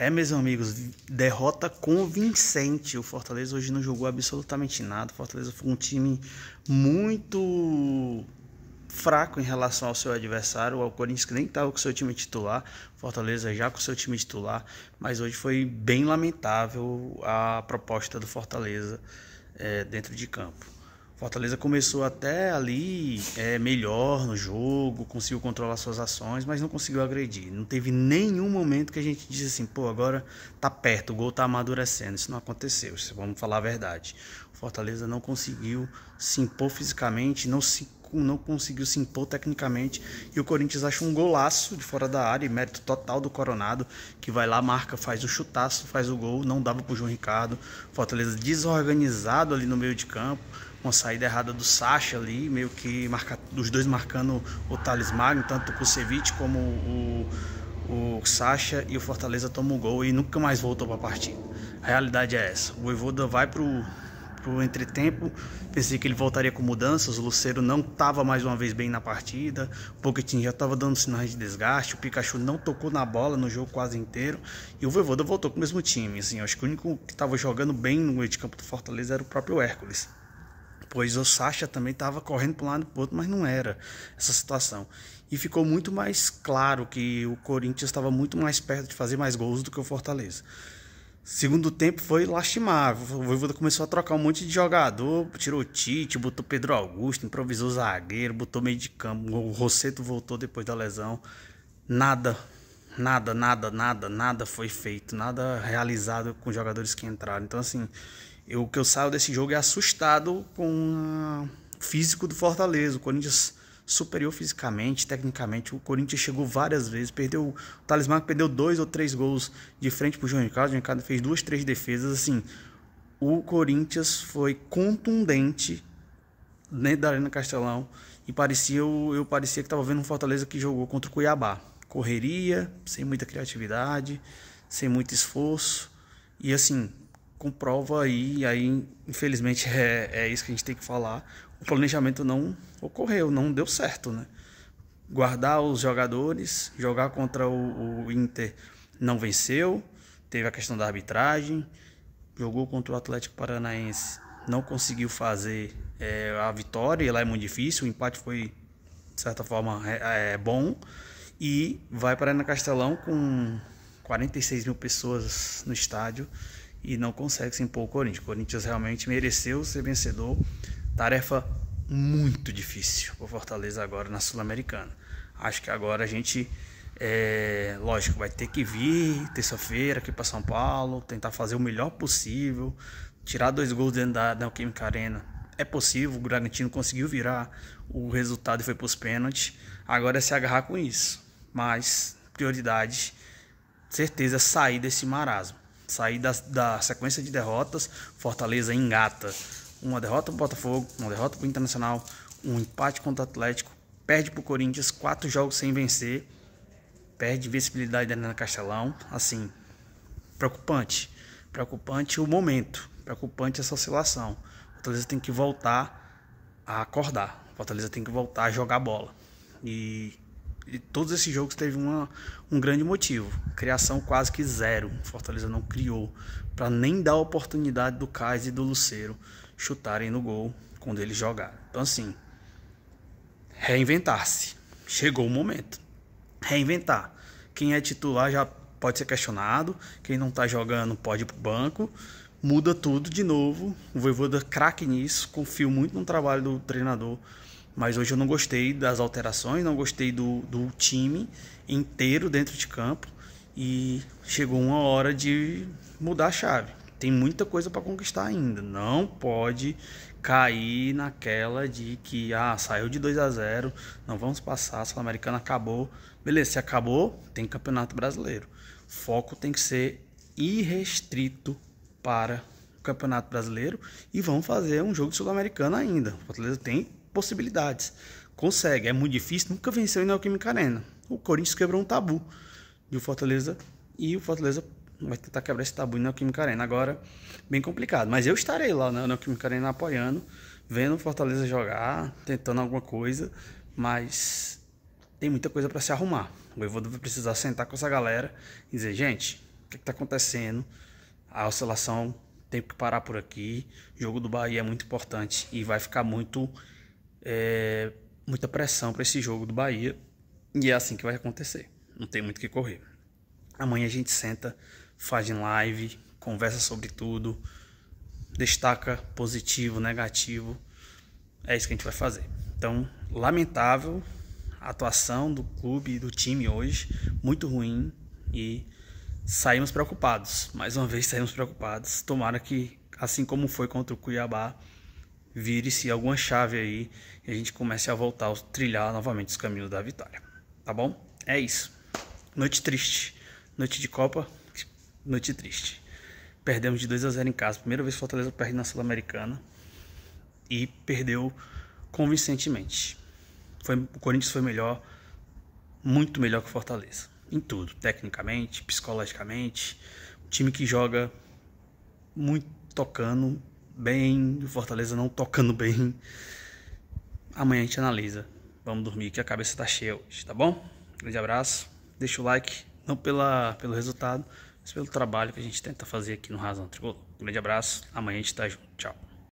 É, meus amigos, derrota convincente. O Fortaleza hoje não jogou absolutamente nada. O Fortaleza foi um time muito fraco em relação ao seu adversário. O Corinthians que nem estava com seu time titular. Fortaleza já com seu time titular. Mas hoje foi bem lamentável a proposta do Fortaleza é, dentro de campo. Fortaleza começou até ali é, melhor no jogo, conseguiu controlar suas ações, mas não conseguiu agredir. Não teve nenhum momento que a gente disse assim, pô, agora tá perto, o gol tá amadurecendo. Isso não aconteceu, vamos falar a verdade. Fortaleza não conseguiu se impor fisicamente, não se não conseguiu se impor tecnicamente e o Corinthians acha um golaço de fora da área, mérito total do Coronado, que vai lá, marca, faz o chutaço, faz o gol, não dava pro João Ricardo. Fortaleza desorganizado ali no meio de campo uma saída errada do Sacha ali, meio que marca, os dois marcando o Thales Magno, tanto o Kusevich como o, o Sacha e o Fortaleza tomam o gol e nunca mais voltou para a partida. A realidade é essa. O Voivoda vai pro pro entretempo, pensei que ele voltaria com mudanças, o Luceiro não estava mais uma vez bem na partida, o Pochettino já estava dando sinais de desgaste, o Pikachu não tocou na bola no jogo quase inteiro, e o Voivoda voltou com o mesmo time, assim, acho que o único que estava jogando bem no meio de campo do Fortaleza era o próprio Hércules pois o Sacha também estava correndo para um lado e para o outro, mas não era essa situação. E ficou muito mais claro que o Corinthians estava muito mais perto de fazer mais gols do que o Fortaleza. Segundo tempo foi lastimável. O Voivoda começou a trocar um monte de jogador, tirou o Tite, botou Pedro Augusto, improvisou zagueiro, botou meio de campo. O Rosseto voltou depois da lesão. Nada, nada, nada, nada, nada foi feito, nada realizado com jogadores que entraram. Então, assim, eu, que eu saio desse jogo é assustado com o físico do Fortaleza. O Corinthians superior fisicamente, tecnicamente. O Corinthians chegou várias vezes, perdeu. O Talismã perdeu dois ou três gols de frente pro João Ricardo. O João Ricardo fez duas, três defesas. Assim, o Corinthians foi contundente dentro da Arena Castelão. E parecia, eu, eu parecia que estava vendo um Fortaleza que jogou contra o Cuiabá. Correria, sem muita criatividade, sem muito esforço. E assim, comprova aí, aí infelizmente é, é isso que a gente tem que falar. O planejamento não ocorreu, não deu certo, né? Guardar os jogadores, jogar contra o, o Inter não venceu, teve a questão da arbitragem, jogou contra o Atlético Paranaense, não conseguiu fazer é, a vitória, e lá é muito difícil, o empate foi, de certa forma, é, é bom, e vai para Ana Castelão com 46 mil pessoas no estádio, e não consegue se impor o Corinthians. O Corinthians realmente mereceu ser vencedor. Tarefa muito difícil para Fortaleza agora na Sul-Americana. Acho que agora a gente, é, lógico, vai ter que vir terça-feira aqui para São Paulo, tentar fazer o melhor possível, tirar dois gols dentro da Neoquímica Arena. É possível, o Bragantino conseguiu virar o resultado e foi para os pênaltis. Agora é se agarrar com isso. Mas, prioridade, certeza, sair desse marasmo sair da, da sequência de derrotas, Fortaleza engata uma derrota para o Botafogo, uma derrota para o Internacional, um empate contra o Atlético, perde para o Corinthians, quatro jogos sem vencer, perde visibilidade na Castelão, assim, preocupante, preocupante o momento, preocupante essa oscilação. Fortaleza tem que voltar a acordar, Fortaleza tem que voltar a jogar bola. E e todos esses jogos teve uma, um grande motivo. Criação quase que zero. Fortaleza não criou. Para nem dar oportunidade do Cais e do Luceiro chutarem no gol quando eles jogaram. Então, assim, reinventar-se. Chegou o momento. Reinventar. Quem é titular já pode ser questionado. Quem não está jogando pode ir para o banco. Muda tudo de novo. O Voivoda craque nisso. Confio muito no trabalho do treinador mas hoje eu não gostei das alterações, não gostei do, do time inteiro dentro de campo. E chegou uma hora de mudar a chave. Tem muita coisa para conquistar ainda. Não pode cair naquela de que ah, saiu de 2 a 0, não vamos passar, a Sul-Americana acabou. Beleza, se acabou, tem Campeonato Brasileiro. Foco tem que ser irrestrito para o Campeonato Brasileiro e vamos fazer um jogo sul-americano ainda. O Fortaleza tem possibilidades. Consegue, é muito difícil, nunca venceu em Neoquímica Arena. O Corinthians quebrou um tabu de Fortaleza e o Fortaleza vai tentar quebrar esse tabu em Neoquímica Arena. Agora, bem complicado, mas eu estarei lá na Neoquímica Arena apoiando, vendo o Fortaleza jogar, tentando alguma coisa, mas tem muita coisa para se arrumar. O Evodo vai precisar sentar com essa galera e dizer, gente, que está acontecendo. A oscilação tem que parar por aqui. O jogo do Bahia é muito importante e vai ficar muito é, muita pressão para esse jogo do Bahia. E é assim que vai acontecer. Não tem muito o que correr. Amanhã a gente senta, faz em live, conversa sobre tudo, destaca positivo, negativo. É isso que a gente vai fazer. Então, lamentável a atuação do clube do time hoje, muito ruim e saímos preocupados. Mais uma vez saímos preocupados. Tomara que, assim como foi contra o Cuiabá, vire-se alguma chave aí e a gente comece a voltar a trilhar novamente os caminhos da vitória. Tá bom? É isso. Noite triste. Noite de Copa, noite triste. Perdemos de 2 a 0 em casa. Primeira vez que Fortaleza perde na Sul-Americana. E perdeu convincentemente. Foi, o Corinthians foi melhor, muito melhor que o Fortaleza. Em tudo, tecnicamente, psicologicamente. Um time que joga muito tocando bem, o Fortaleza não tocando bem. Amanhã a gente analisa. Vamos dormir que a cabeça tá cheia hoje, tá bom? Grande abraço. Deixa o like, não pela, pelo resultado, mas pelo trabalho que a gente tenta fazer aqui no Razão Tricolor. Grande abraço. Amanhã a gente tá junto. Tchau.